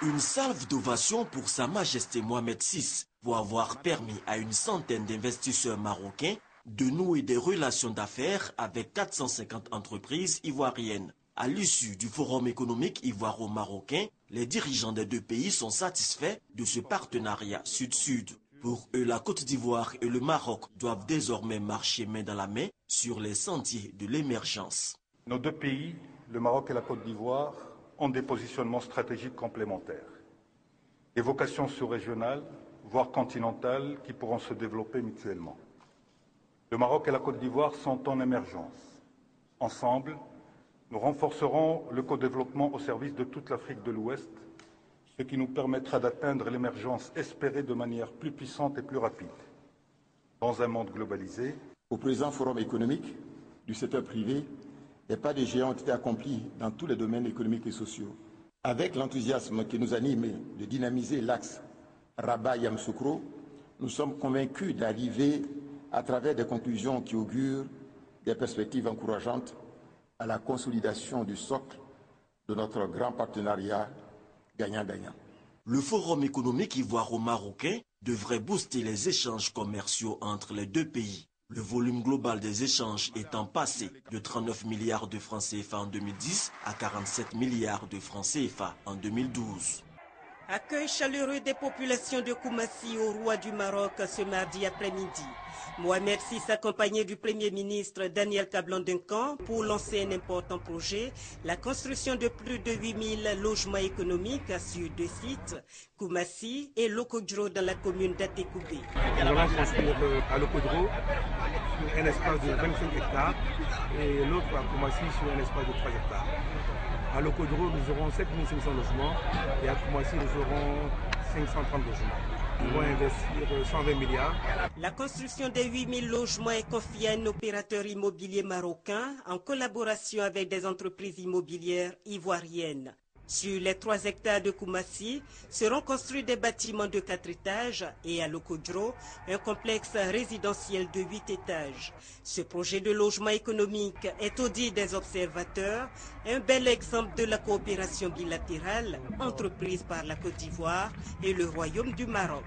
Une salve d'ovation pour Sa Majesté Mohamed VI pour avoir permis à une centaine d'investisseurs marocains de nouer des relations d'affaires avec 450 entreprises ivoiriennes. À l'issue du Forum économique ivoiro-marocain, les dirigeants des deux pays sont satisfaits de ce partenariat sud-sud. Pour eux, la Côte d'Ivoire et le Maroc doivent désormais marcher main dans la main sur les sentiers de l'émergence. Nos deux pays, le Maroc et la Côte d'Ivoire, ont des positionnements stratégiques complémentaires. Des vocations sous-régionales, voire continentales, qui pourront se développer mutuellement. Le Maroc et la Côte d'Ivoire sont en émergence. Ensemble, nous renforcerons le co-développement au service de toute l'Afrique de l'Ouest, ce qui nous permettra d'atteindre l'émergence espérée de manière plus puissante et plus rapide. Dans un monde globalisé, au présent forum économique du secteur privé, des pas de géants ont été accomplis dans tous les domaines économiques et sociaux. Avec l'enthousiasme qui nous anime de dynamiser l'axe Rabat-Yamsoukro, nous sommes convaincus d'arriver à travers des conclusions qui augurent des perspectives encourageantes à la consolidation du socle de notre grand partenariat gagnant-gagnant. Le forum économique ivoiro-marocain devrait booster les échanges commerciaux entre les deux pays. Le volume global des échanges étant passé de 39 milliards de francs CFA en 2010 à 47 milliards de francs CFA en 2012. Accueil chaleureux des populations de Koumassi au roi du Maroc ce mardi après-midi. Mohamed VI accompagné du Premier ministre Daniel Kablan-Duncan pour lancer un important projet, la construction de plus de 8000 logements économiques sur deux sites, Koumassi et Lokodro dans la commune d'Atekoubé. Nous allons construire à Lokodro un espace de 25 hectares et l'autre à Koumassi sur un espace de 3 hectares. À Lokodro, nous aurons 7500 logements et à Koumassi, nous aurons 530 logements. Nous vont investir 120 milliards. La construction des 8000 logements est confiée à un opérateur immobilier marocain en collaboration avec des entreprises immobilières ivoiriennes. Sur les 3 hectares de Koumassi seront construits des bâtiments de 4 étages et à Lokodro, un complexe résidentiel de 8 étages. Ce projet de logement économique est au dit des observateurs un bel exemple de la coopération bilatérale entreprise par la Côte d'Ivoire et le Royaume du Maroc.